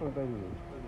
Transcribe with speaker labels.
Speaker 1: 大丈
Speaker 2: 夫